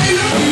you.